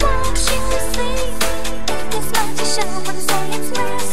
Watching she's to see There's not to show, but it's all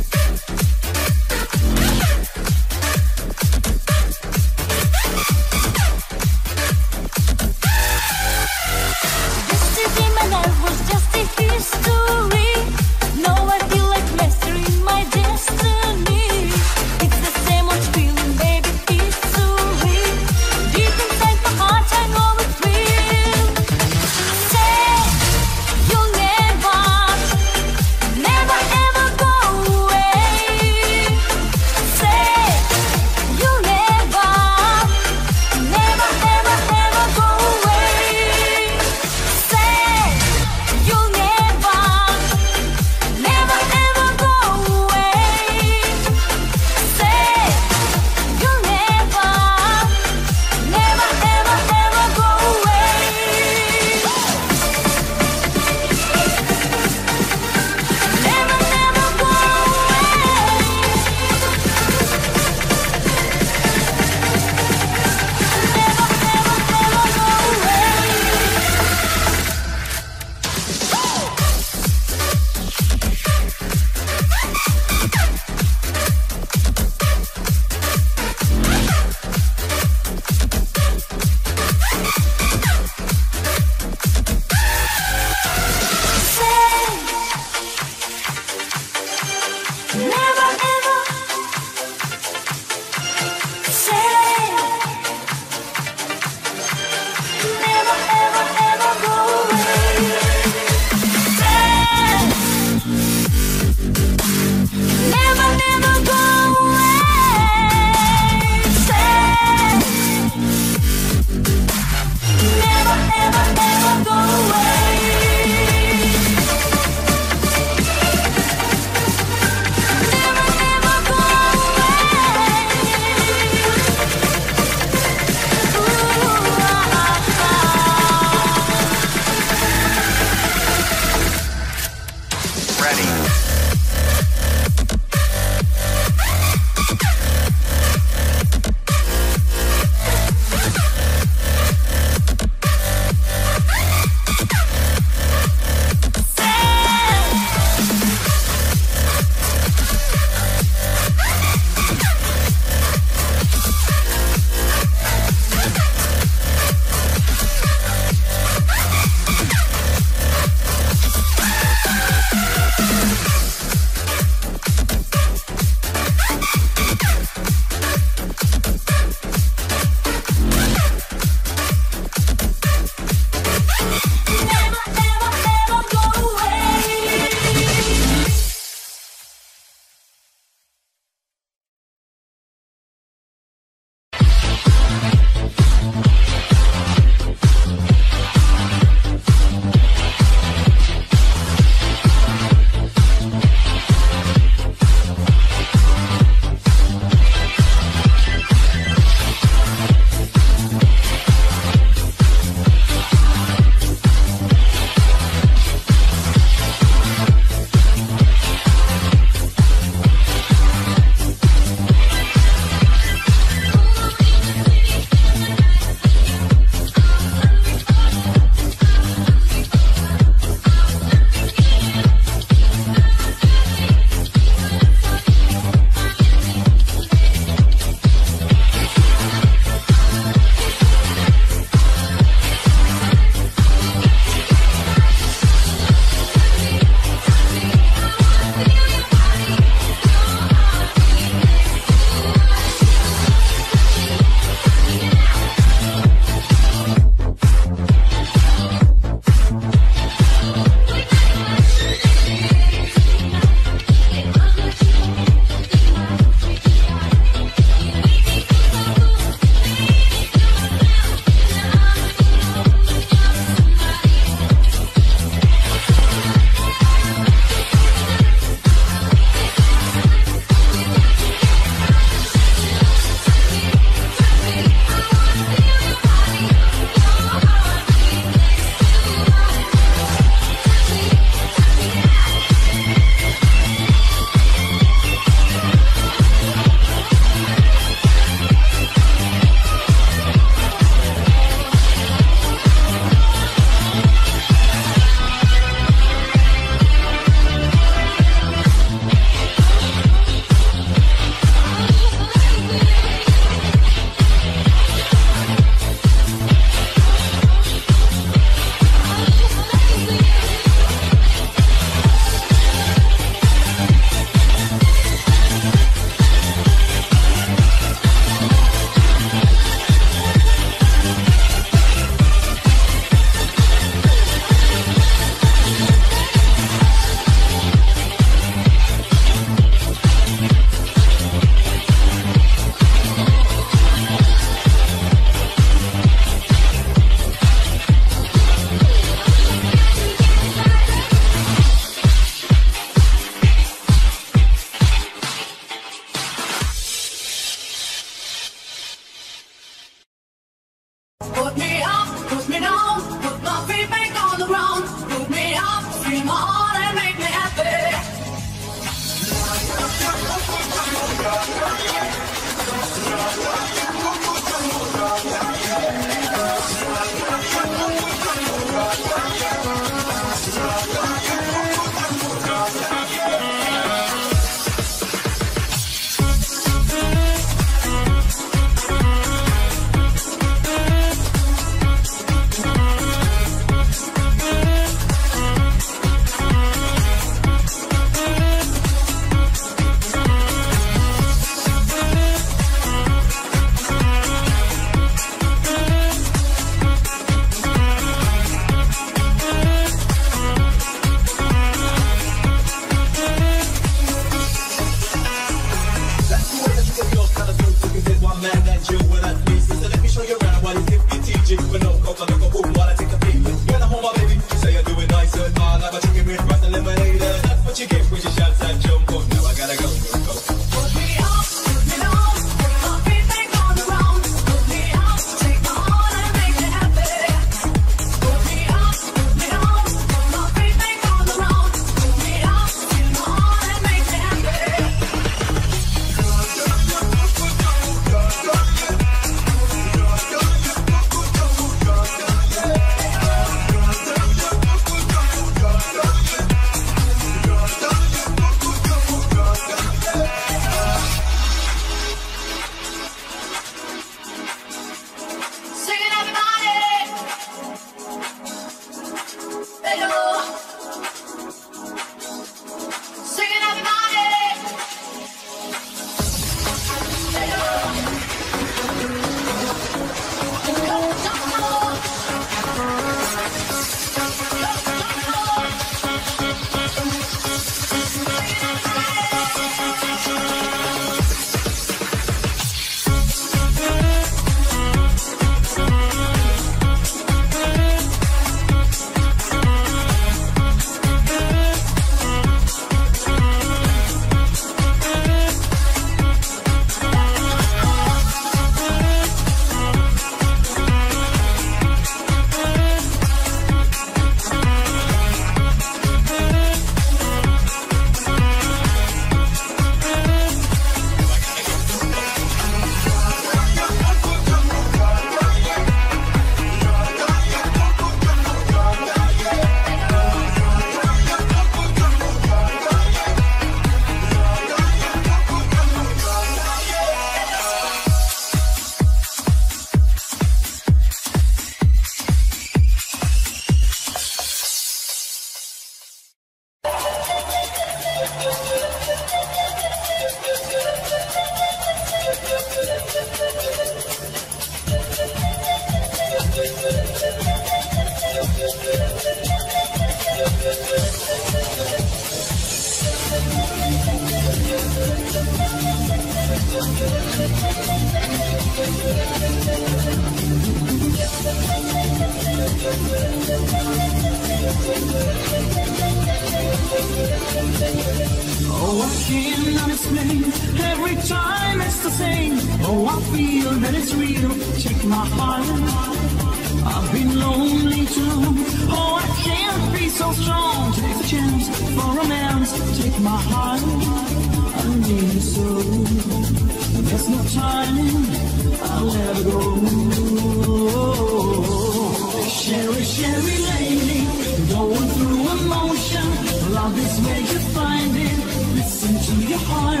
Cheri, Cheri lady, going through emotion. Love is where you find it. Listen to your heart.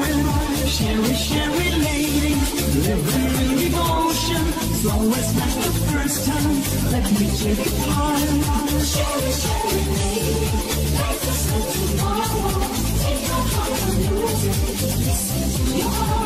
Cheri, Cheri lady, living in devotion. So it's not the first time. Let me take it part. Cheri, Cheri lady, is no tomorrow. Take your heart and it. Listen to your heart.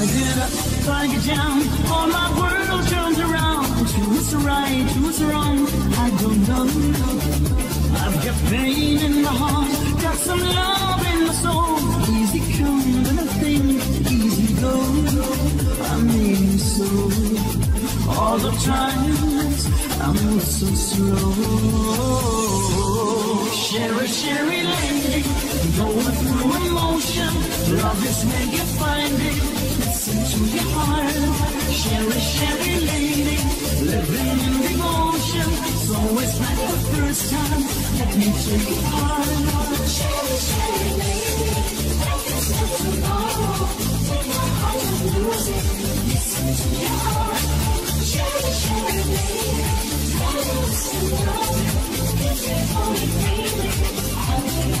I get up, I get down, all my world turns around. Who's right, who's wrong, I don't know. I've got pain in my heart, got some love in my soul. Easy come to nothing, easy go. I mean so. All the times I move so slow. Cheri, Cheri lady, going through emotion. Love is where you find it. Listen to your heart. Cheri, Cheri lady, living in devotion. So it's not the first time. Let me take it hard. Cheri, Cheri lady, life is not tomorrow. Take my heart lose it. Listen to your heart. Cheri, Cheri lady, I know it's tonight. If you only feel it, I'll be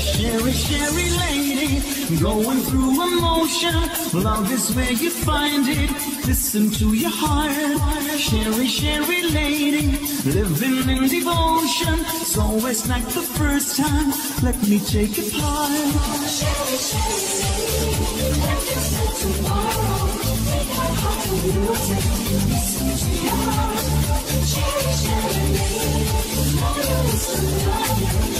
Cheri, Cheri lady, going through emotion. Love is where you find it. Listen to your heart. Cheri, Cheri lady, living in devotion. So always like the first time. Let me take it part. Cheri, Cheri lady, is not tomorrow. Take my heart and lose. Listen to your heart. Cheri, Cheri lady, I know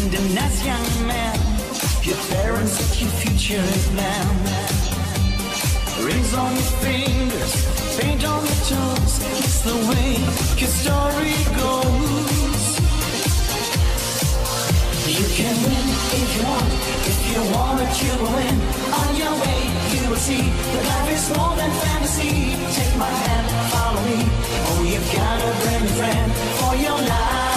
And as young man, your parents said your future is now Rings on your fingers, paint on your toes. It's the way your story goes. You can win if you want, if you want it, you will win. On your way, you will see that life is more than fantasy. Take my hand, follow me. Oh, you've got a brand new friend for your life.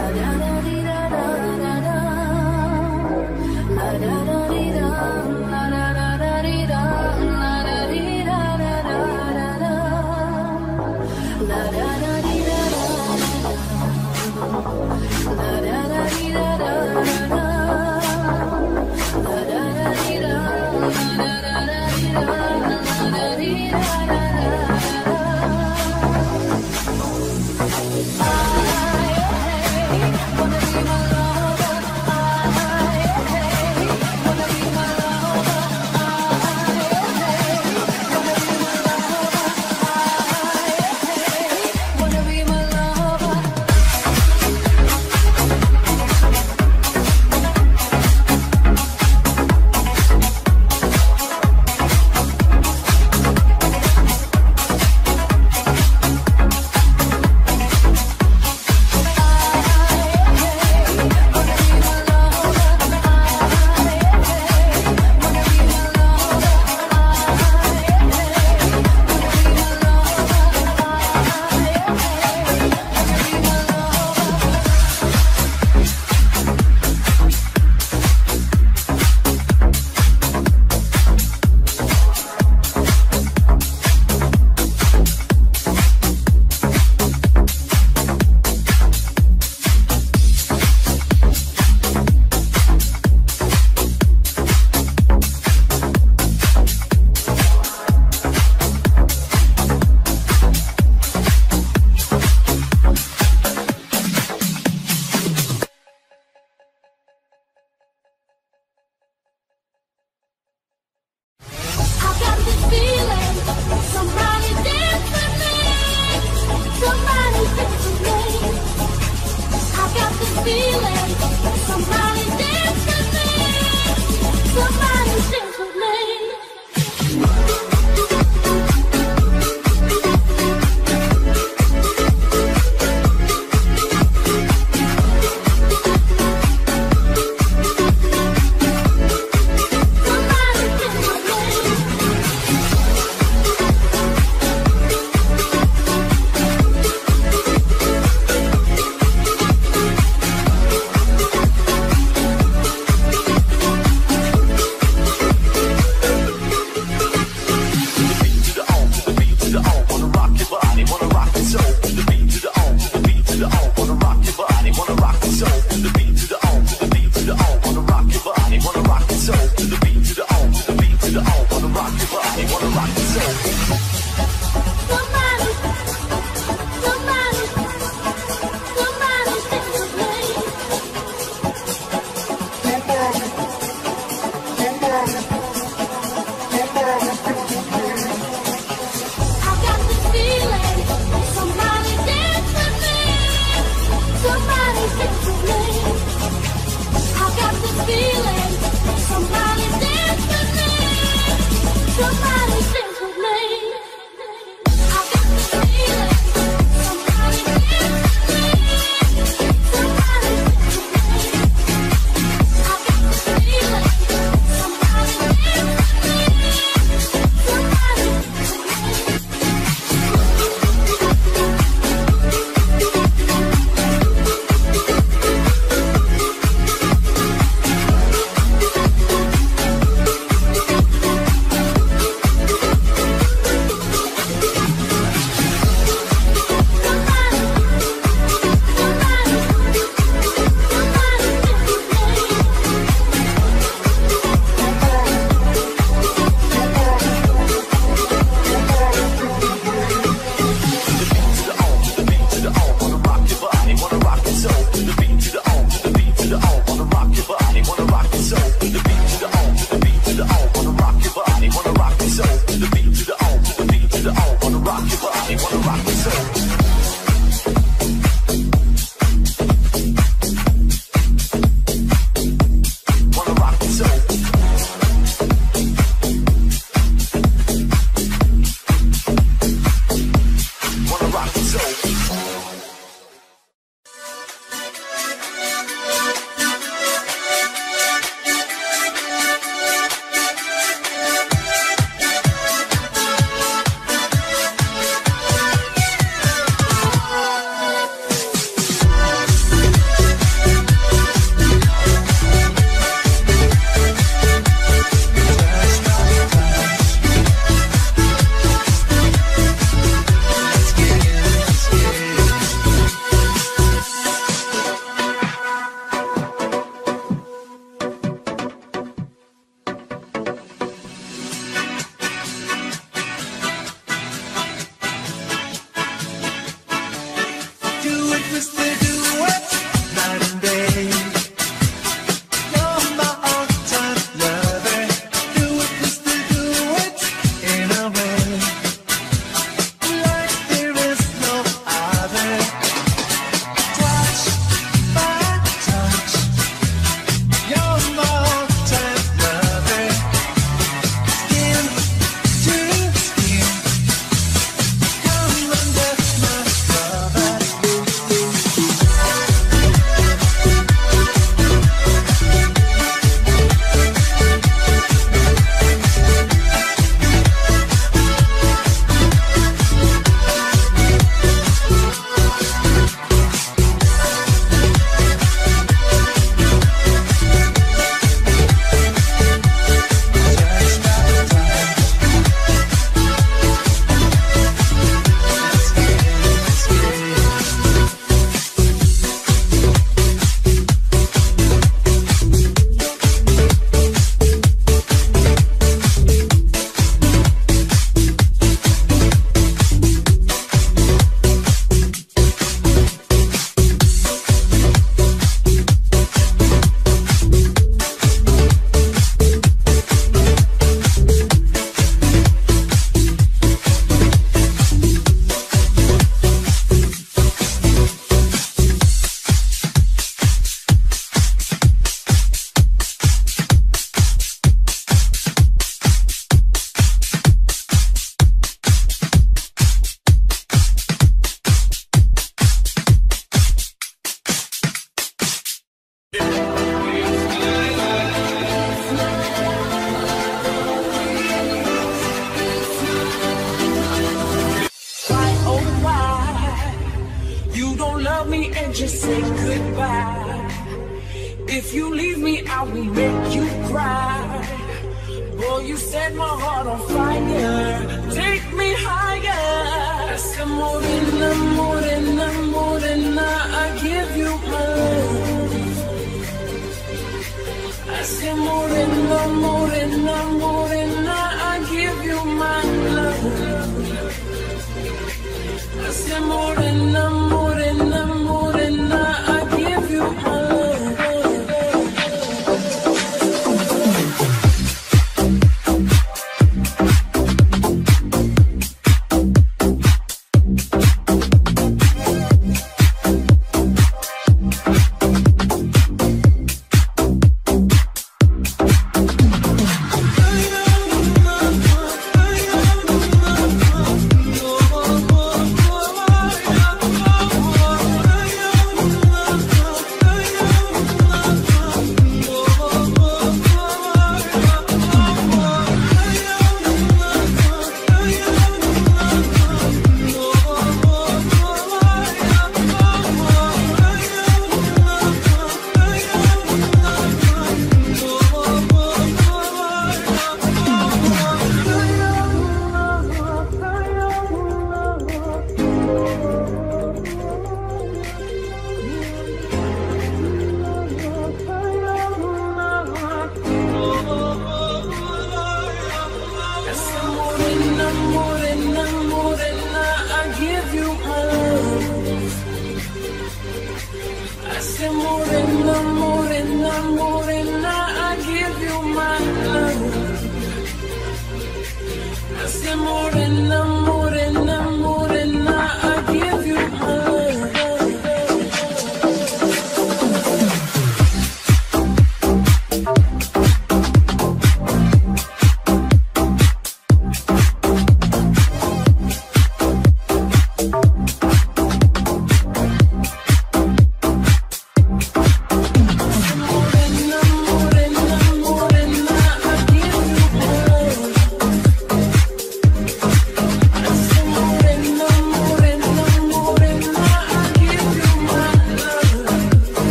Thank